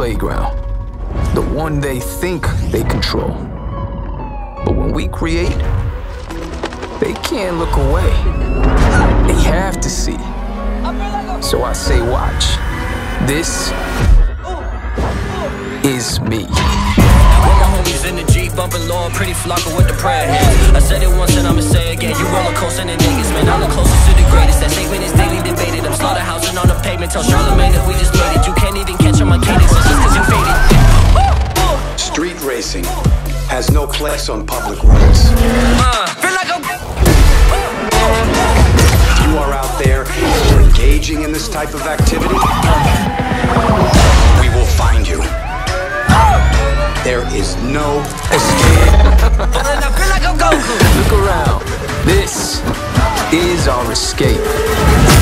Playground. The one they think they control. But when we create, they can't look away. They have to see. So I say, watch. This is me. In the Jeep, bumping low, pretty with the prayer hands. I said it once and I'ma say again. You roller coaster than niggas, man. I'm the closest to the greatest. That statement is daily debated. I'm slaughterhousing on the pavement. Tell Charlamagne that we just has no place on public roads. Uh, feel like I'm. If you are out there engaging in this type of activity, we will find you. There is no escape. I feel like I'm Goku. Look around. This is our escape.